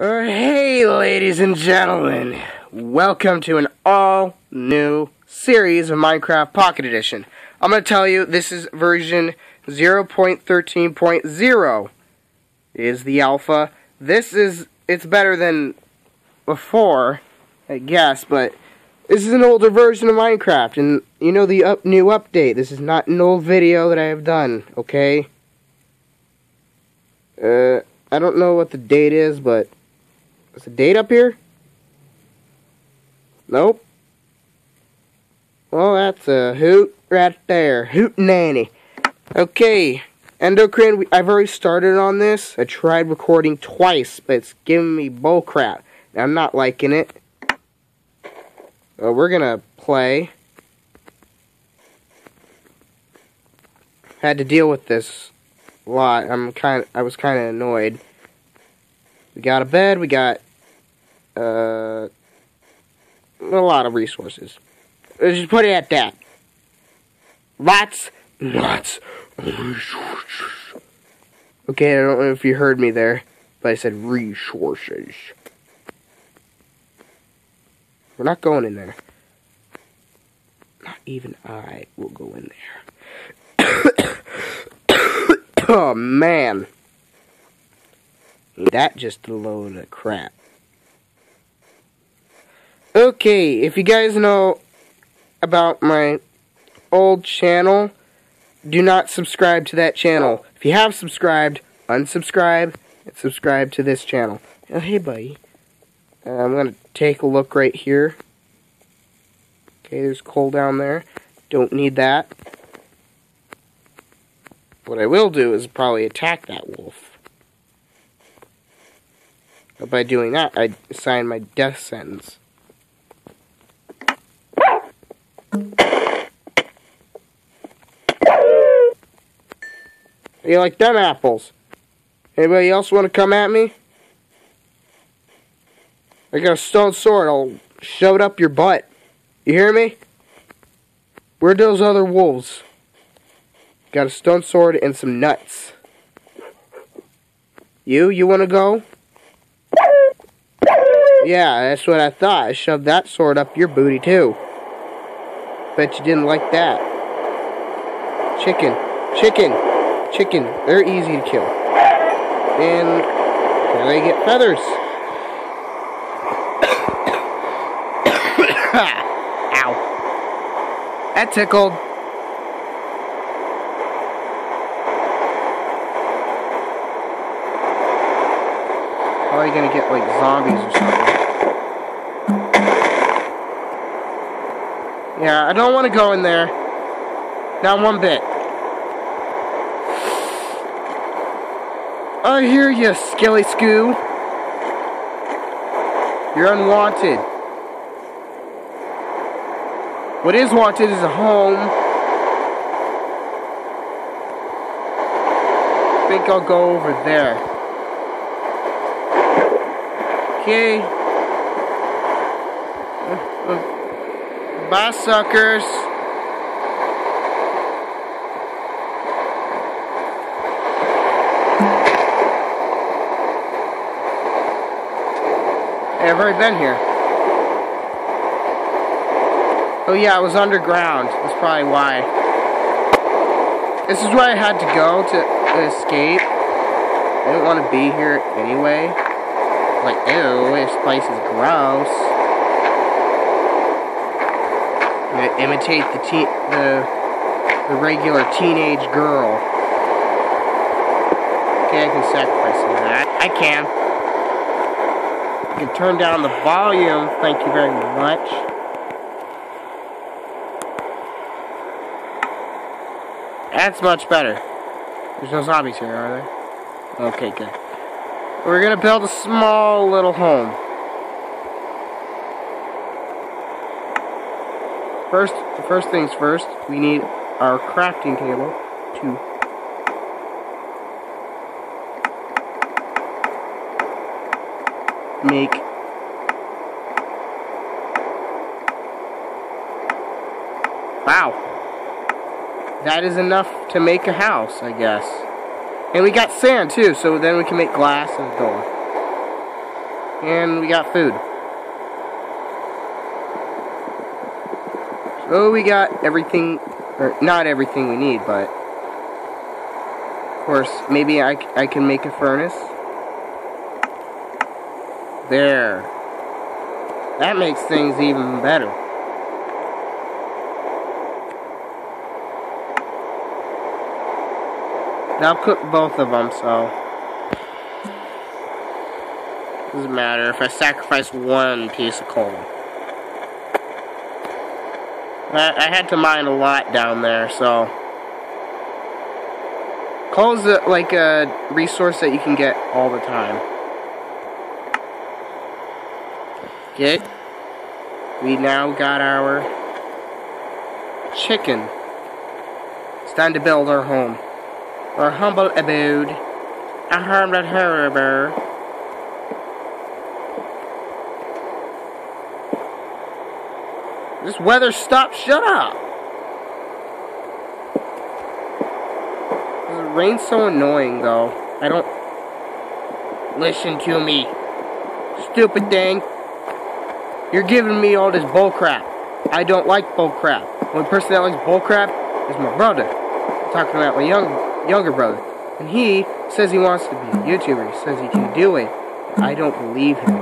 Hey, ladies and gentlemen. Welcome to an all new series of Minecraft Pocket Edition. I'm going to tell you this is version 0.13.0 is the alpha. This is it's better than before, I guess, but this is an older version of Minecraft and you know the up new update. This is not an old video that I have done, okay? Uh I don't know what the date is, but is the date up here? Nope. Well, that's a hoot right there. Hoot nanny. Okay, Endocrine, I've already started on this. I tried recording twice, but it's giving me bullcrap. I'm not liking it. Uh, we're gonna play. Had to deal with this a lot. I'm kind. I was kind of annoyed. We got a bed. We got uh, a lot of resources. Let's just put it at that. Lots, lots resources. Okay, I don't know if you heard me there, but I said resources. We're not going in there. Not even I will go in there. oh, man. That just a load of crap. Okay, if you guys know about my old channel, do not subscribe to that channel. If you have subscribed, unsubscribe and subscribe to this channel. Oh, hey, buddy. Uh, I'm going to take a look right here. Okay, there's coal down there. Don't need that. What I will do is probably attack that wolf. But by doing that, I sign my death sentence. You like them apples? Anybody else want to come at me? I got a stone sword. I'll shove it up your butt. You hear me? Where'd those other wolves? Got a stone sword and some nuts. You? You want to go? Yeah, that's what I thought. I shoved that sword up your booty, too. Bet you didn't like that. Chicken. Chicken. Chicken. They're easy to kill. And can they get feathers? Ow. That tickled. Probably gonna get like zombies or something. Yeah, I don't want to go in there. Not one bit. I hear you, Skilly Scoo. You're unwanted. What is wanted is a home. I think I'll go over there. Okay. Bye, suckers. I've already been here. Oh yeah, I was underground. That's probably why. This is where I had to go to escape. I didn't want to be here anyway. Like, ew, this place is gross. I'm gonna imitate the teen, the the regular teenage girl. Okay, I can sacrifice some of that. I can. I can turn down the volume. Thank you very much. That's much better. There's no zombies here, are there? Okay, good. We're gonna build a small little home. First, first things first, we need our crafting table to make Wow. That is enough to make a house, I guess. And we got sand too, so then we can make glass and door. And we got food. So we got everything, or not everything we need, but of course, maybe I, I can make a furnace. There. That makes things even better. I'll cook both of them, so... Doesn't matter if I sacrifice one piece of coal. I, I had to mine a lot down there, so... Coal is like a resource that you can get all the time. Get. We now got our chicken. It's time to build our home. Our humble abode. A hermit harbor. This weather stop shut up. The rain's so annoying though. I don't listen to me. Stupid thing. You're giving me all this bullcrap. I don't like bullcrap. Only person that likes bullcrap is my brother. I'm talking about my young, younger brother. And he says he wants to be a YouTuber. He says he can do it. I don't believe him.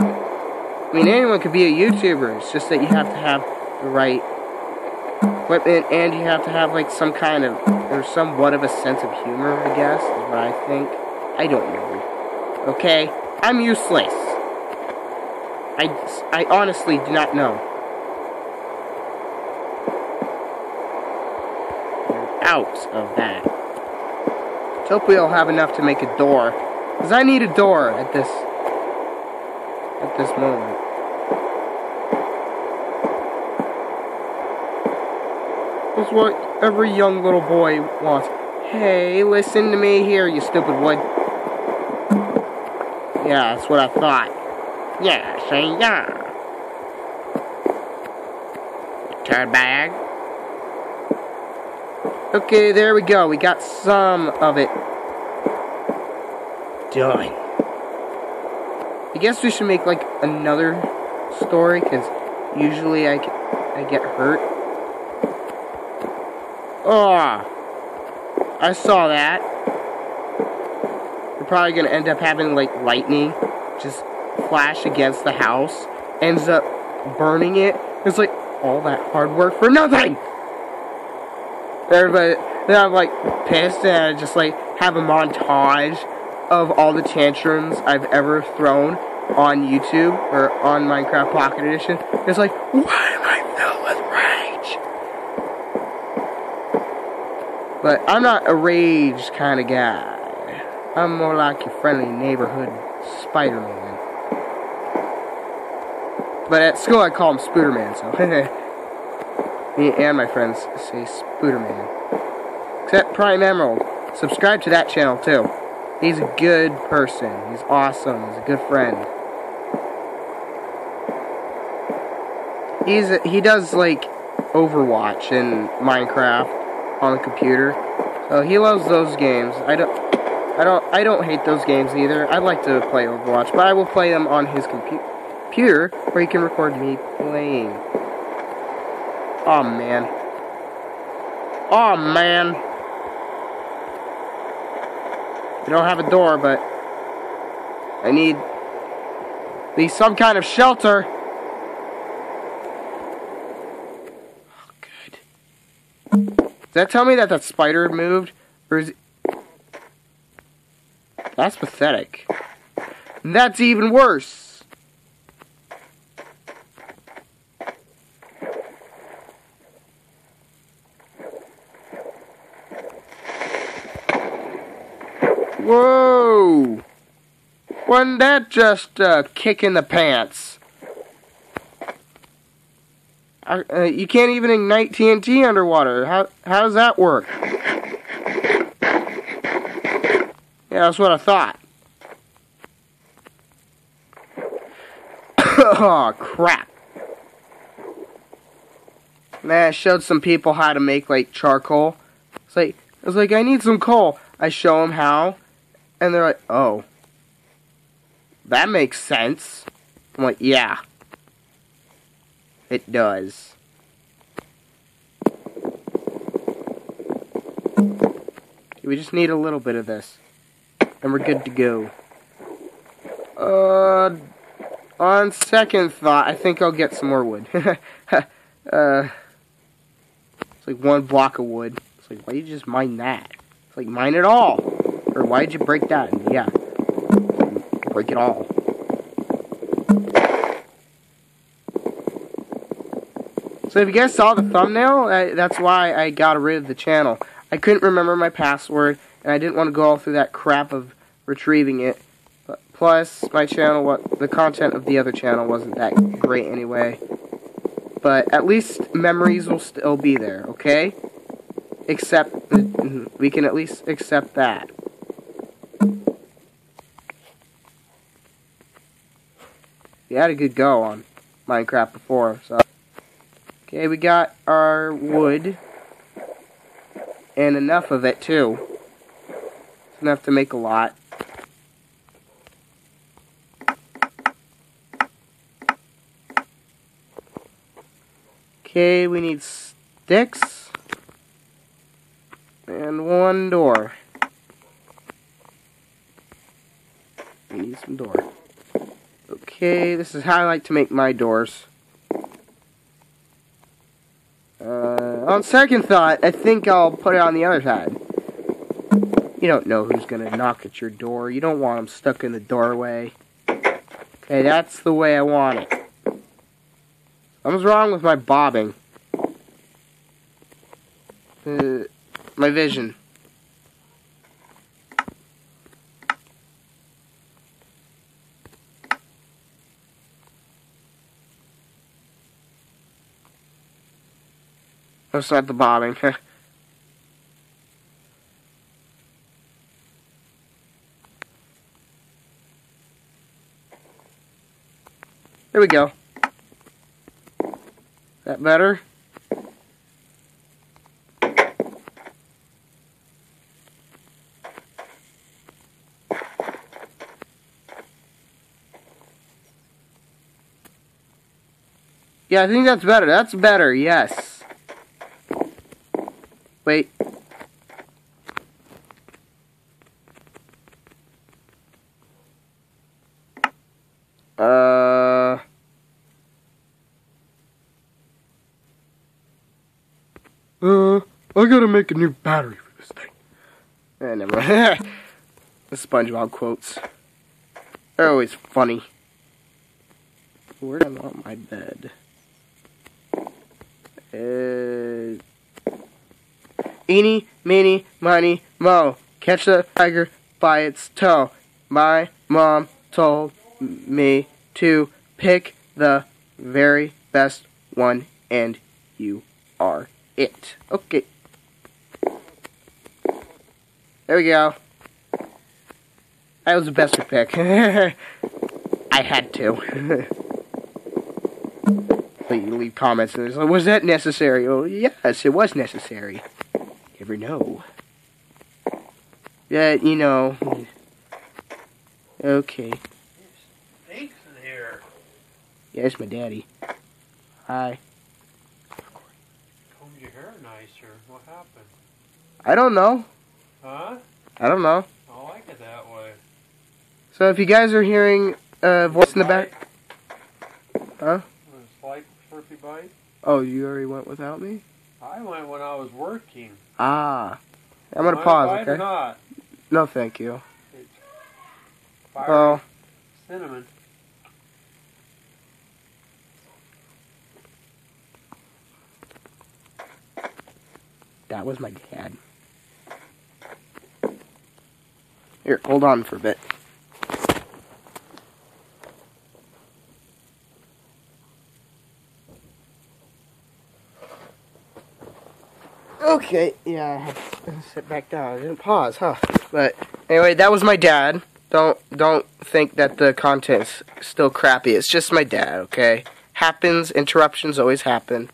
I mean, anyone could be a YouTuber. It's just that you have to have the right equipment and you have to have, like, some kind of, or somewhat of a sense of humor, I guess, is what I think. I don't know. Okay? I'm useless. I, I honestly do not know. Out of that. Let's hope we'll have enough to make a door. Because I need a door at this at this moment. That's what every young little boy wants. Hey, listen to me here, you stupid wood. Yeah, that's what I thought. Yeah, say yeah. Turd bag. Okay, there we go. We got some of it done. I guess we should make like another story because usually I get, I get hurt. Oh, I saw that. We're probably gonna end up having like lightning just flash against the house, ends up burning it. It's like all that hard work for nothing. Everybody, then I'm like pissed and I just like have a montage of all the tantrums I've ever thrown on YouTube or on Minecraft Pocket Edition. It's like, why am I filled with rage? But I'm not a rage kind of guy. I'm more like your friendly neighborhood Spider-Man. But at school I call him Spooderman, so Me and my friends say Spooderman. Except Prime Emerald. Subscribe to that channel too. He's a good person. He's awesome. He's a good friend. He's a, he does like Overwatch and Minecraft on the computer. So he loves those games. I don't I don't I don't hate those games either. I like to play Overwatch, but I will play them on his compu computer where he can record me playing. Oh man. Oh man. I don't have a door, but I need need some kind of shelter. Oh, good. Does that tell me that that spider moved? Or is it... That's pathetic. that's even worse. Whoa! Wasn't that just a uh, kick in the pants? uh, you can't even ignite TNT underwater. How how does that work? Yeah, that's what I thought. oh crap! Man, I showed some people how to make like charcoal. It's like I was like, I need some coal. I show them how, and they're like, oh. that makes sense. I'm like, yeah. It does. We just need a little bit of this. And we're good to go. Uh, on second thought, I think I'll get some more wood. uh, it's like one block of wood. It's like, why did you just mine that? It's like, mine it all. Or why did you break that? Yeah, break it all. So if you guys saw the thumbnail, I, that's why I got rid of the channel. I couldn't remember my password, and I didn't want to go all through that crap of retrieving it. But plus, my channel, what the content of the other channel wasn't that great anyway. But at least memories will still be there, okay? Except, we can at least accept that. We had a good go on Minecraft before, so... Okay, we got our wood. And enough of it, too. It's enough to make a lot. Okay, we need sticks. And one door. We need some door. Okay, this is how I like to make my doors. Uh, on second thought, I think I'll put it on the other side. You don't know who's going to knock at your door. You don't want them stuck in the doorway. Okay, that's the way I want it. Something's wrong with my bobbing. Uh, my vision. That's not the bobbing. there we go. That better? Yeah, I think that's better. That's better, yes. Wait. Uh... Uh, I gotta make a new battery for this thing. Eh, never mind. the SpongeBob quotes. They're always funny. Where do I want my bed? Uh... Eeny, meeny, miny, mo. Catch the tiger by its toe. My mom told me to pick the very best one, and you are it. Okay. There we go. That was the best pick. I had to. leave comments and like, was that necessary? Oh, yes, it was necessary never know. Yeah, you know. Okay. Snakes in here. Yeah, it's my daddy. Hi. Combed your hair nicer. What happened? I don't know. Huh? I don't know. I like it that way. So if you guys are hearing a voice in the back, huh? Slight Slurpee bite. Oh, you already went without me. I went when I was working. Ah. I'm gonna pause, bite or okay? not? No, thank you. Fire Oh, cinnamon. that was my dad. Here, hold on for a bit. Okay, yeah, sit back down. I didn't pause, huh? But anyway, that was my dad. Don't don't think that the content's still crappy. It's just my dad, okay? Happens, interruptions always happen.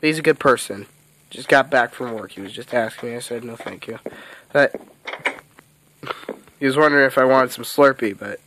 But he's a good person. Just got back from work. He was just asking me. I said no, thank you. But he was wondering if I wanted some Slurpee, but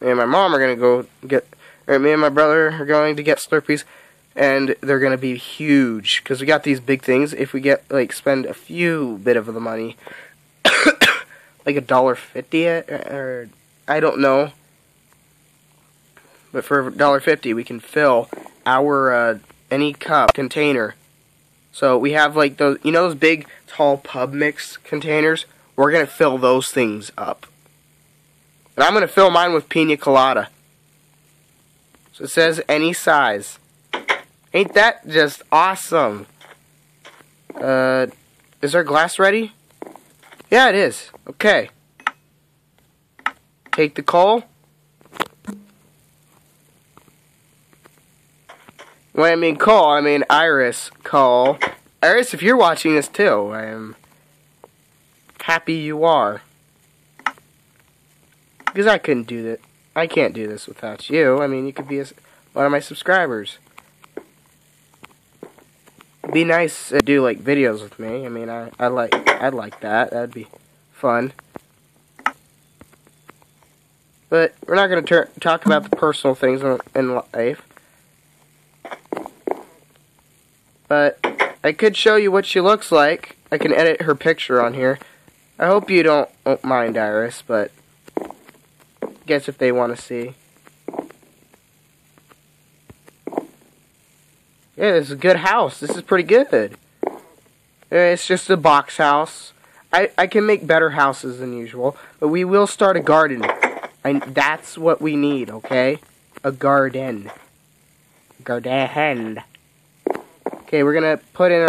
me and my mom are gonna go get, or me and my brother are going to get Slurpees, and they're gonna be huge because we got these big things. If we get like spend a few bit of the money, like a dollar fifty, or, or I don't know, but for a dollar fifty we can fill our uh, any cup container. So we have like those, you know, those big tall pub mix containers. We're gonna fill those things up. And I'm going to fill mine with pina colada. So it says any size. Ain't that just awesome? Uh, is our glass ready? Yeah, it is. Okay. Take the coal. When I mean coal, I mean Iris coal. Iris, if you're watching this too, I am happy you are. Because I couldn't do that. I can't do this without you. I mean, you could be a, one of my subscribers. Be nice to do like videos with me. I mean, I I like I'd like that. That'd be fun. But we're not going to talk about the personal things in, in life. But I could show you what she looks like. I can edit her picture on here. I hope you don't, don't mind, Iris, but guess if they want to see. Yeah, this is a good house. This is pretty good. It's just a box house. I, I can make better houses than usual, but we will start a garden. And that's what we need, okay? A garden. Garden. Okay, we're gonna put in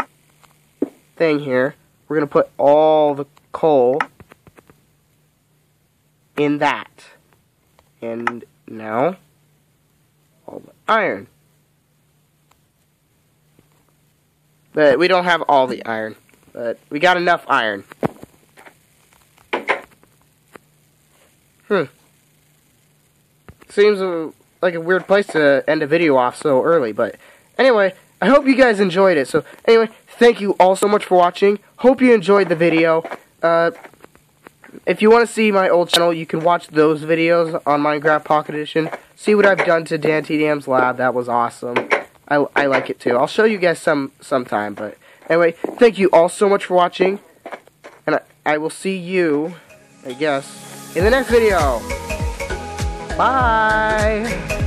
a thing here. We're gonna put all the coal in that. And now, all the iron. But we don't have all the iron. But we got enough iron. Hmm. Seems a, like a weird place to end a video off so early, but anyway, I hope you guys enjoyed it. So anyway, thank you all so much for watching. Hope you enjoyed the video. Uh, if you want to see my old channel, you can watch those videos on Minecraft Pocket Edition. See what I've done to Dan TDM's lab. That was awesome. I, I like it too. I'll show you guys some sometime. But anyway, thank you all so much for watching. And I, I will see you, I guess, in the next video. Bye.